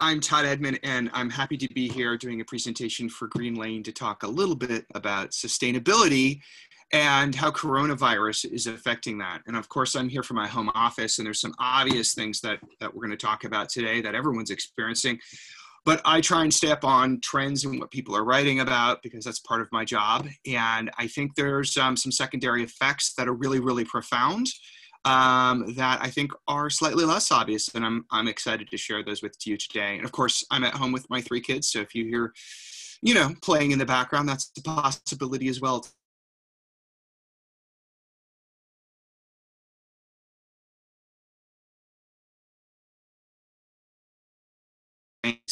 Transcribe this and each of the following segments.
I'm Todd Edman, and I'm happy to be here doing a presentation for Greenlane to talk a little bit about sustainability and how coronavirus is affecting that. And of course, I'm here from my home office, and there's some obvious things that, that we're going to talk about today that everyone's experiencing. But I try and stay up on trends and what people are writing about because that's part of my job. And I think there's um, some secondary effects that are really, really profound um, that I think are slightly less obvious, and I'm I'm excited to share those with you today. And of course, I'm at home with my three kids, so if you hear, you know, playing in the background, that's a possibility as well.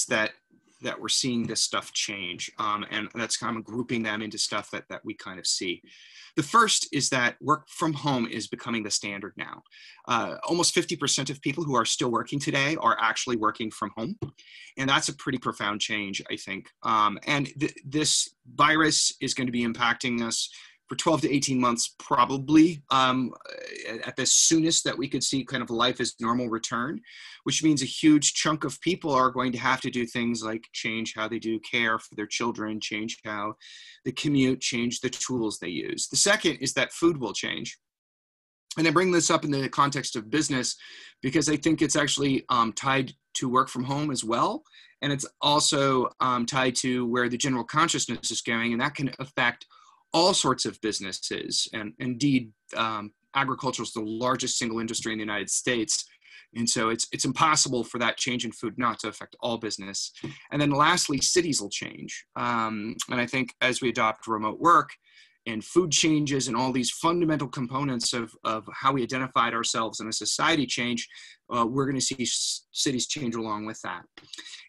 that that we're seeing this stuff change. Um, and that's kind of grouping them into stuff that, that we kind of see. The first is that work from home is becoming the standard now. Uh, almost 50% of people who are still working today are actually working from home. And that's a pretty profound change, I think. Um, and th- this virus is going to be impacting us for 12 to 18 months, probably um, at the soonest that we could see kind of life as normal return, which means a huge chunk of people are going to have to do things like change how they do care for their children, change how they commute, change the tools they use. The second is that food will change. And I bring this up in the context of business because I think it's actually um, tied to work from home as well. And it's also um, tied to where the general consciousness is going, and that can affect all sorts of businesses. And indeed, um, agriculture is the largest single industry in the United States. And so it's, it's impossible for that change in food not to affect all business. And then lastly, cities will change. Um, and I think as we adopt remote work, and food changes and all these fundamental components of, of how we identified ourselves in a society change, uh, we're going to see cities change along with that.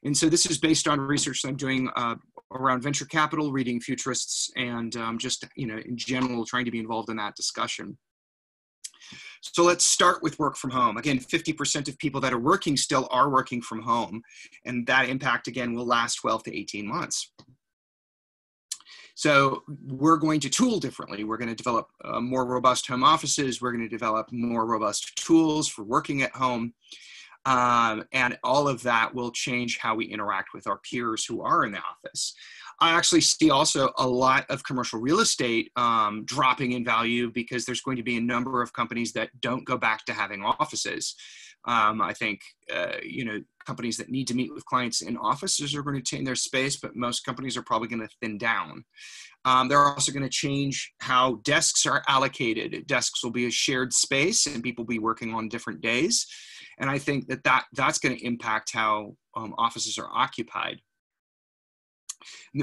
And so this is based on research that I'm doing uh, around venture capital, reading futurists, and um, just, you know, in general, trying to be involved in that discussion. So let's start with work from home. Again, 50% of people that are working still are working from home, and that impact, again, will last 12 to 18 months. So we're going to tool differently. We're going to develop uh, more robust home offices. We're going to develop more robust tools for working at home. Um, and all of that will change how we interact with our peers who are in the office. I actually see also a lot of commercial real estate um, dropping in value because there's going to be a number of companies that don't go back to having offices. Um, I think uh, you know companies that need to meet with clients in offices are going to change their space, but most companies are probably going to thin down. Um, they're also going to change how desks are allocated. Desks will be a shared space, and people will be working on different days. And I think that, that that's going to impact how um, offices are occupied.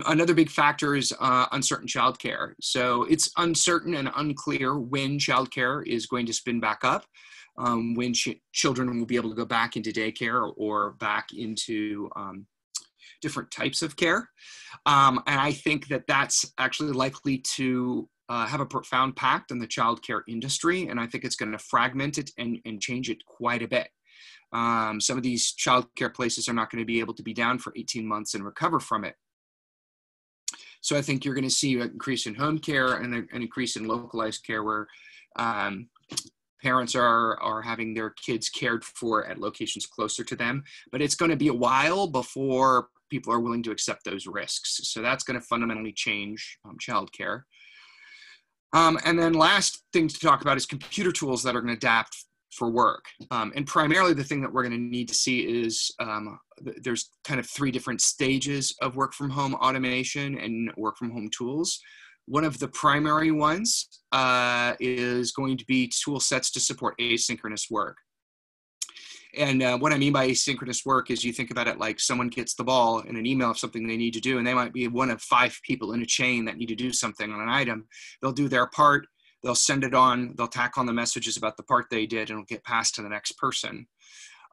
Another big factor is uh, uncertain childcare. So it's uncertain and unclear when childcare is going to spin back up um, when ch- children will be able to go back into daycare or back into um, different types of care. Um, and I think that that's actually likely to uh, have a profound impact on the childcare industry. And I think it's going to fragment it and, and change it quite a bit. Um, some of these childcare places are not going to be able to be down for 18 months and recover from it. So I think you're going to see an increase in home care and an increase in localized care where um, parents are are having their kids cared for at locations closer to them. But it's going to be a while before people are willing to accept those risks. So that's going to fundamentally change um, childcare. Um, and then last thing to talk about is computer tools that are going to adapt for work um, and primarily the thing that we're going to need to see is um, there's kind of three different stages of work from home automation and work from home tools one of the primary ones uh, is going to be tool sets to support asynchronous work. And uh, what I mean by asynchronous work is you think about it like someone gets the ball in an email of something they need to do, and they might be one of five people in a chain that need to do something on an item. They'll do their part, they'll send it on, they'll tack on the messages about the part they did, and it'll get passed to the next person.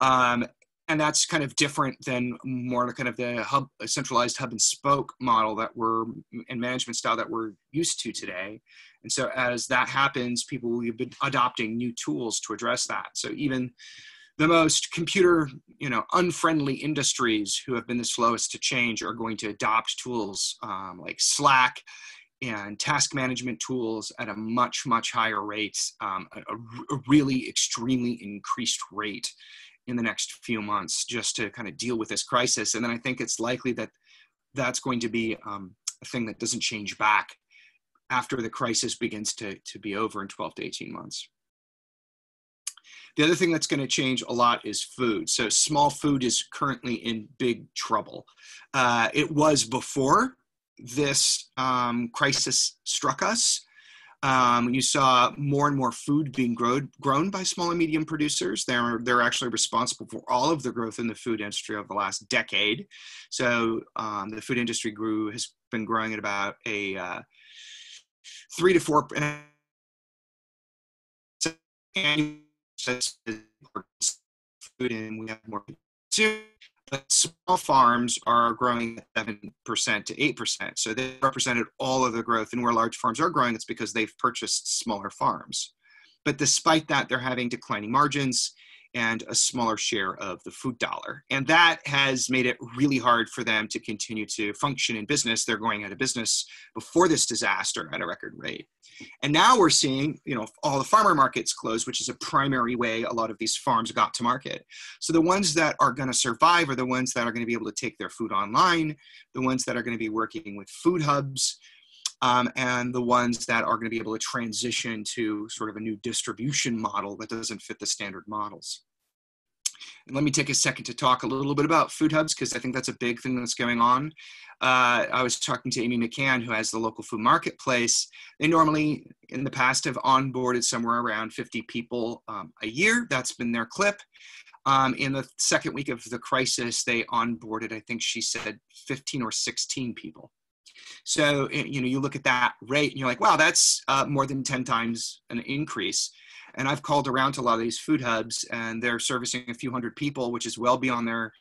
Um, and that's kind of different than more kind of the hub centralized hub and spoke model that we're and management style that we're used to today and so as that happens people will be adopting new tools to address that so even the most computer you know unfriendly industries who have been the slowest to change are going to adopt tools um, like slack and task management tools at a much much higher rate um, a, a really extremely increased rate in the next few months just to kind of deal with this crisis. And then I think it's likely that that's going to be um, a thing that doesn't change back after the crisis begins to, to be over in 12 to 18 months. The other thing that's going to change a lot is food. So small food is currently in big trouble. Uh, it was before this um, crisis struck us. Um, you saw more and more food being grown, grown by small and medium producers. They're, they're actually responsible for all of the growth in the food industry over the last decade. So um, the food industry grew has been growing at about a uh, three to four and food and we have more small farms are growing 7% to 8%. So they represented all of the growth. And where large farms are growing, it's because they've purchased smaller farms. But despite that, they're having declining margins and a smaller share of the food dollar. And that has made it really hard for them to continue to function in business. They're going out of business before this disaster at a record rate. And now we're seeing, you know, all the farmer markets close, which is a primary way a lot of these farms got to market. So the ones that are going to survive are the ones that are going to be able to take their food online, the ones that are going to be working with food hubs, um, and the ones that are going to be able to transition to sort of a new distribution model that doesn't fit the standard models. And let me take a second to talk a little bit about food hubs because I think that's a big thing that's going on. Uh, I was talking to Amy McCann, who has the local food marketplace. They normally, in the past, have onboarded somewhere around 50 people um, a year. That's been their clip. Um, in the second week of the crisis, they onboarded, I think she said, 15 or 16 people. So, you know, you look at that rate and you're like, wow, that's uh, more than 10 times an increase. And I've called around to a lot of these food hubs and they're servicing a few hundred people, which is well beyond their,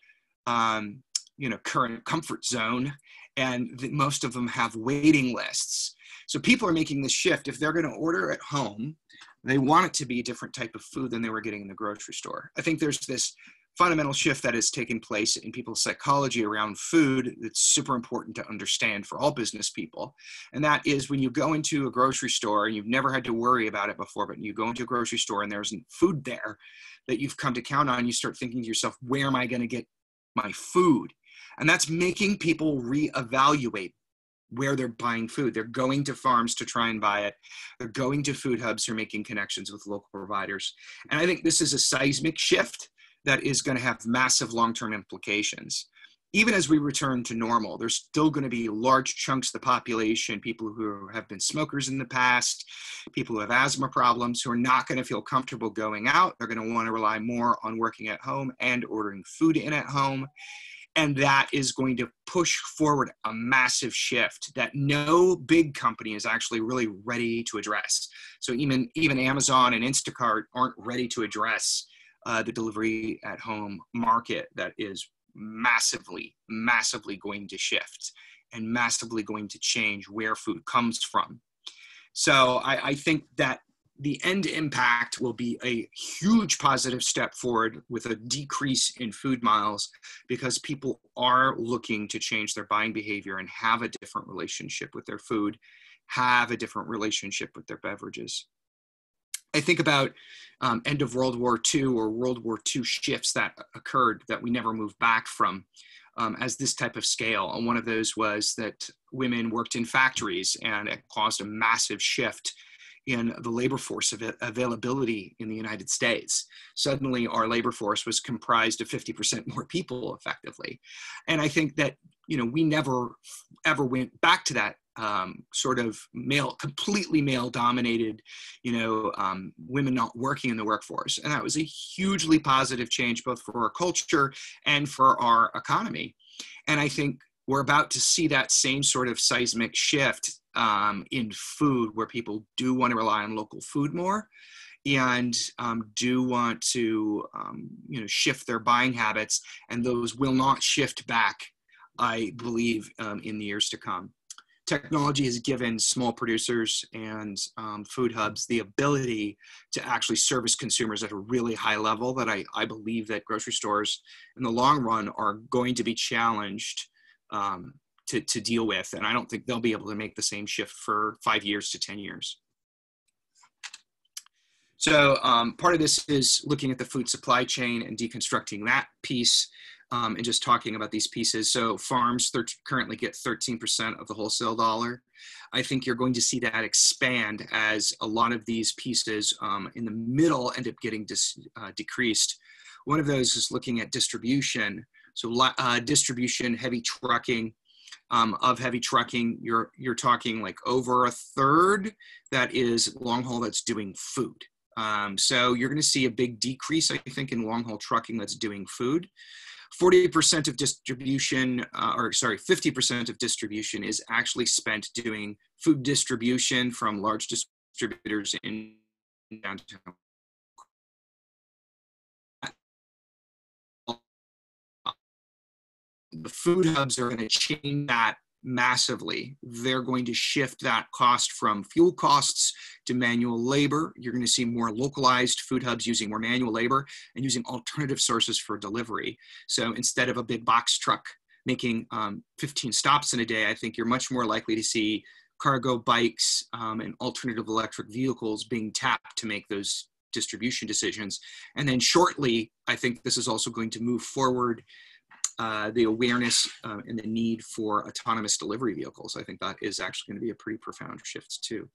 um, you know, current comfort zone. And most of them have waiting lists. So people are making this shift. If they're going to order at home, they want it to be a different type of food than they were getting in the grocery store. I think there's this fundamental shift that has taken place in people's psychology around food that's super important to understand for all business people. And that is when you go into a grocery store and you've never had to worry about it before, but you go into a grocery store and there's food there that you've come to count on, you start thinking to yourself, where am I going to get my food? And that's making people reevaluate where they're buying food. They're going to farms to try and buy it. They're going to food hubs who are making connections with local providers. And I think this is a seismic shift that is going to have massive long term implications. Even as we return to normal, there's still going to be large chunks of the population, people who have been smokers in the past, people who have asthma problems, who are not going to feel comfortable going out. They're going to want to rely more on working at home and ordering food in at home. And that is going to push forward a massive shift that no big company is actually really ready to address. So even, even Amazon and Instacart aren't ready to address uh, the delivery at home market that is massively, massively going to shift and massively going to change where food comes from. So I, I think that the end impact will be a huge positive step forward with a decrease in food miles because people are looking to change their buying behavior and have a different relationship with their food, have a different relationship with their beverages. I think about um, end of World War II or World War II shifts that occurred that we never moved back from um, as this type of scale. And one of those was that women worked in factories and it caused a massive shift in the labor force av- availability in the United States. Suddenly, our labor force was comprised of 50% more people effectively. And I think that, you know, we never ever went back to that um, sort of male, completely male dominated, you know, um, women not working in the workforce. And that was a hugely positive change, both for our culture and for our economy. And I think we're about to see that same sort of seismic shift um, in food where people do want to rely on local food more and um, do want to um, you know shift their buying habits and those will not shift back i believe um, in the years to come technology has given small producers and um, food hubs the ability to actually service consumers at a really high level that I, I believe that grocery stores in the long run are going to be challenged um, to, to deal with. And I don't think they'll be able to make the same shift for five years to 10 years. So um, part of this is looking at the food supply chain and deconstructing that piece um, and just talking about these pieces. So farms currently get 13% of the wholesale dollar. I think you're going to see that expand as a lot of these pieces um, in the middle end up getting uh, decreased. One of those is looking at distribution. So uh, distribution, heavy trucking, um, of heavy trucking, you're you're talking like over a third that is long haul that's doing food. Um, so you're going to see a big decrease, I think, in long haul trucking that's doing food. 40% of distribution, uh, or sorry, 50% of distribution is actually spent doing food distribution from large distributors in downtown. The food hubs are going to change that massively. They're going to shift that cost from fuel costs to manual labor. You're going to see more localized food hubs using more manual labor and using alternative sources for delivery. So instead of a big box truck making um, 15 stops in a day, I think you're much more likely to see cargo bikes um, and alternative electric vehicles being tapped to make those distribution decisions. And then shortly, I think this is also going to move forward uh, the awareness uh, and the need for autonomous delivery vehicles. I think that is actually going to be a pretty profound shift too.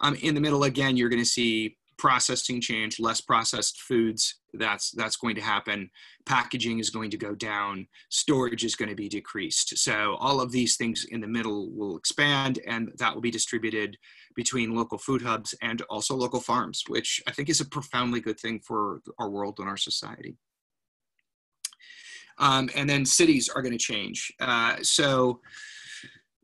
Um, in the middle, again, you're going to see processing change, less processed foods. That's that's going to happen. Packaging is going to go down. Storage is going to be decreased. So all of these things in the middle will expand, and that will be distributed between local food hubs and also local farms, which I think is a profoundly good thing for our world and our society. Um, and then cities are going to change. Uh, so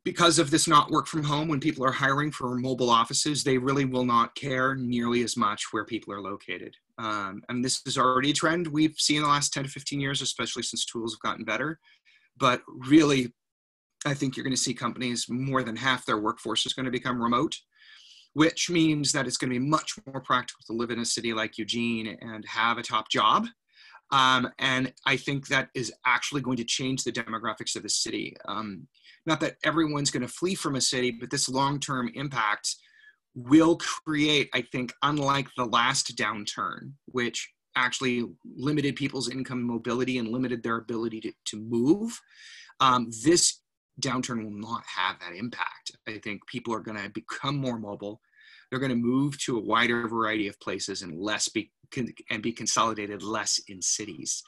because of this not work from home, when people are hiring for mobile offices, they really will not care nearly as much where people are located. Um, and this is already a trend we've seen in the last 10 to 15 years, especially since tools have gotten better. But really, I think you're going to see companies, more than half their workforce is going to become remote, which means that it's going to be much more practical to live in a city like Eugene and have a top job um, and I think that is actually going to change the demographics of the city. Um, not that everyone's going to flee from a city, but this long term impact will create, I think, unlike the last downturn, which actually limited people's income mobility and limited their ability to, to move. Um, this downturn will not have that impact. I think people are going to become more mobile. They're going to move to a wider variety of places and less be and be consolidated less in cities.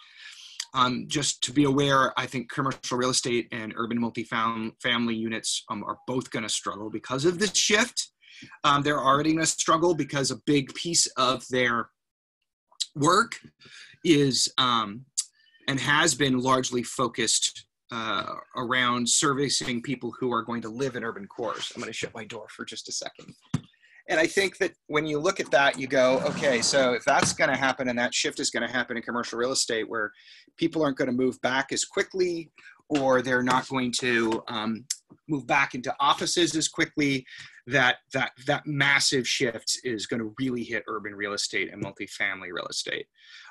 Um, just to be aware, I think commercial real estate and urban multifamily units um, are both going to struggle because of this shift. Um, they're already going to struggle because a big piece of their work is um, and has been largely focused uh, around servicing people who are going to live in urban cores. I'm going to shut my door for just a second. And I think that when you look at that, you go, okay, so if that's going to happen and that shift is going to happen in commercial real estate where people aren't going to move back as quickly or they're not going to um, move back into offices as quickly, that, that, that massive shift is going to really hit urban real estate and multifamily real estate.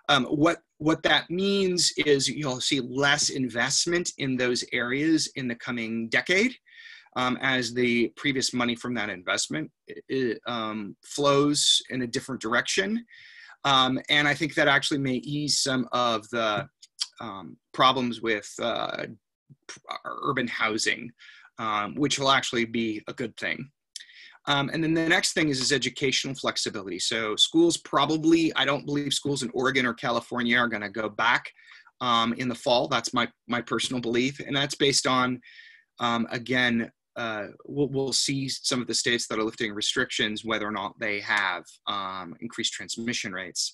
Um, what, what that means is you'll see less investment in those areas in the coming decade um, as the previous money from that investment it, um, flows in a different direction. Um, and I think that actually may ease some of the um, problems with uh, urban housing, um, which will actually be a good thing. Um, and then the next thing is, is educational flexibility. So schools probably, I don't believe schools in Oregon or California are going to go back in the fall. That's my my personal belief, and that's based on um, again uh, we'll, we'll, see some of the states that are lifting restrictions whether or not they have um, increased transmission rates.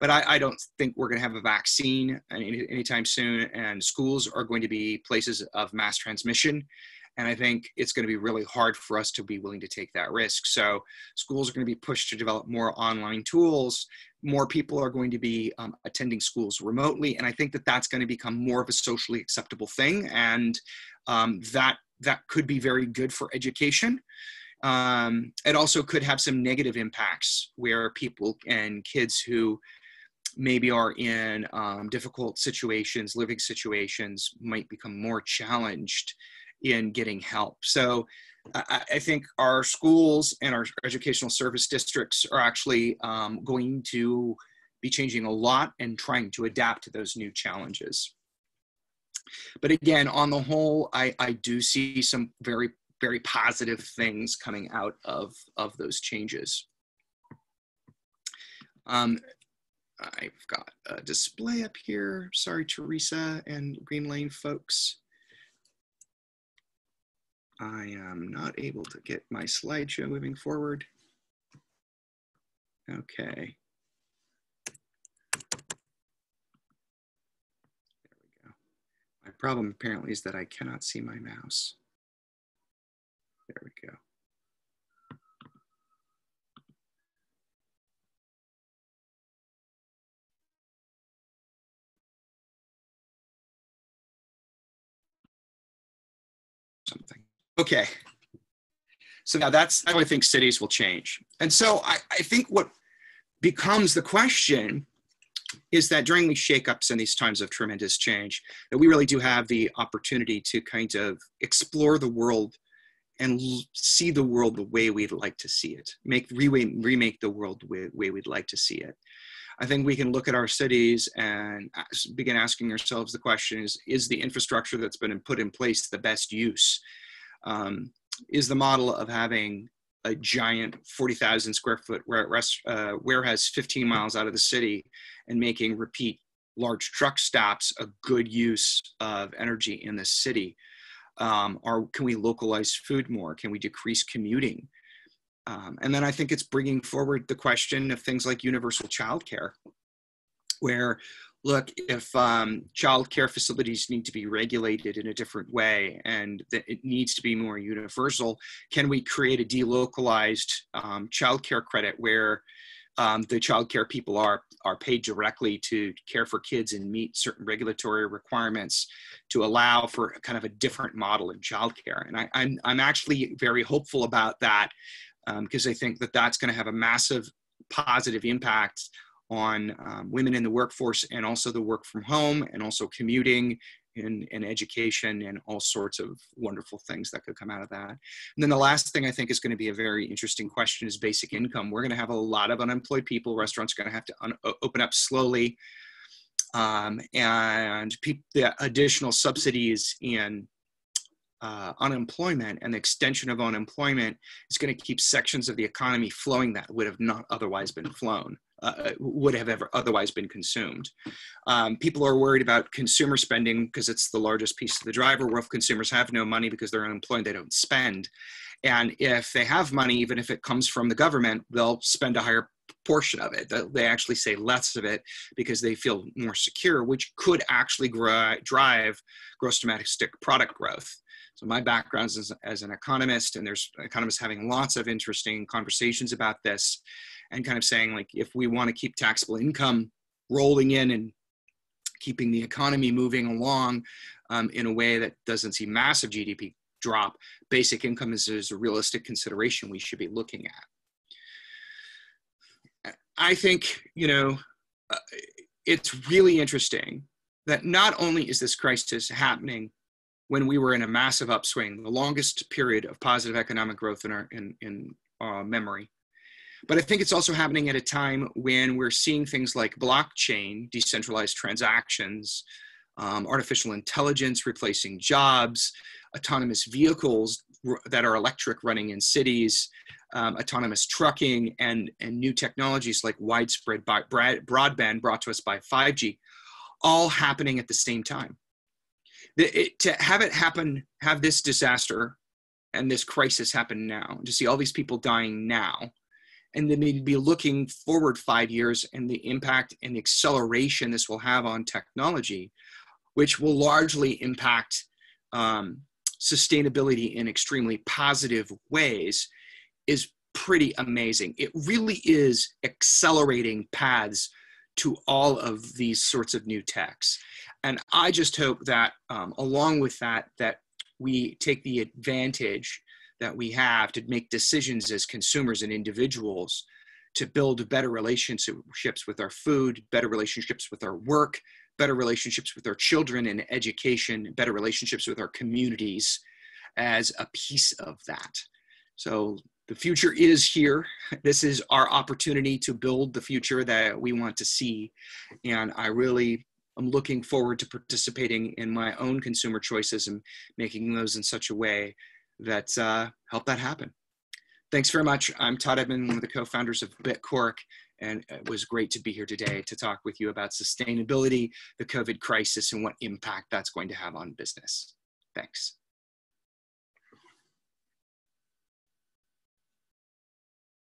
But I, I don't think we're going to have a vaccine any, anytime soon, and schools are going to be places of mass transmission. And I think it's going to be really hard for us to be willing to take that risk. So schools are going to be pushed to develop more online tools. More people are going to be um, attending schools remotely. And I think that that's going to become more of a socially acceptable thing. And um, that that could be very good for education. Um, it also could have some negative impacts where people and kids who maybe are in um, difficult situations, living situations, might become more challenged in getting help. So I, I think our schools and our educational service districts are actually um, going to be changing a lot and trying to adapt to those new challenges. But again, on the whole, I, I do see some very, very positive things coming out of, of those changes. Um, I've got a display up here. Sorry, Teresa and Greenlane folks. I am not able to get my slideshow moving forward. Okay. There we go. My problem apparently is that I cannot see my mouse. There we go. something. Okay. So now that's how I think cities will change. And so I, I think what becomes the question is that during these shakeups and these times of tremendous change, that we really do have the opportunity to kind of explore the world and see the world the way we'd like to see it, make re- remake the world the way, we'd like to see it. I think we can look at our cities and begin asking ourselves the question: Is is the infrastructure that's been put in place the best use? um, is the model of having a giant 40,000 square foot rest, uh, warehouse 15 miles out of the city and making repeat large truck stops a good use of energy in the city? Um, or can we localize food more? Can we decrease commuting? Um, and then I think it's bringing forward the question of things like universal childcare, where look, if um, facilities need to be regulated in a different way and that it needs to be more universal, can we create a delocalized um, child care credit where um, the child care people are, are paid directly to care for kids and meet certain regulatory requirements to allow for kind of a different model in child care? And I, I'm, I'm actually very hopeful about that because um, I think that that's going to have a massive positive impact on um, women in the workforce and also the work from home and also commuting and, and, education and all sorts of wonderful things that could come out of that. And then the last thing I think is going to be a very interesting question is basic income. We're going to have a lot of unemployed people. Restaurants are going to have to open up slowly. Um, and the additional subsidies in uh, unemployment and the extension of unemployment is going to keep sections of the economy flowing that would have not otherwise been flown uh, would have ever otherwise been consumed. Um, people are worried about consumer spending because it's the largest piece of the driver. Well, if consumers have no money because they're unemployed, they don't spend. And if they have money, even if it comes from the government, they'll spend a higher portion of it. They actually say less of it because they feel more secure, which could actually drive gross domestic product growth. So my background is as an economist, and there's economists having lots of interesting conversations about this and kind of saying like if we want to keep taxable income rolling in and keeping the economy moving along um, in a way that doesn't see massive GDP drop, basic income is, is a realistic consideration we should be looking at. I think, you know, uh, it's really interesting that not only is this crisis happening when we were in a massive upswing, the longest period of positive economic growth in our in, in uh, memory, but I think it's also happening at a time when we're seeing things like blockchain, decentralized transactions, um, artificial intelligence replacing jobs, autonomous vehicles that are electric running in cities, um, autonomous trucking, and, and new technologies like widespread broadband brought to us by 5G, all happening at the same time. The, it, to have it happen, have this disaster and this crisis happen now, to see all these people dying now, and then be looking forward five years and the impact and the acceleration this will have on technology, which will largely impact um, sustainability in extremely positive ways, is pretty amazing. It really is accelerating paths to all of these sorts of new techs. And I just hope that um, along with that, that we take the advantage that we have to make decisions as consumers and individuals to build better relationships with our food, better relationships with our work, better relationships with our children and education, better relationships with our communities, as a piece of that. So the future is here. This is our opportunity to build the future that we want to see. And I really am looking forward to participating in my own consumer choices and making those in such a way that uh, help that happen. Thanks very much. I'm Todd Edman, one of the co-founders of BitCork, and it was great to be here today to talk with you about sustainability, the COVID crisis, and what impact that's going to have on business. Thanks.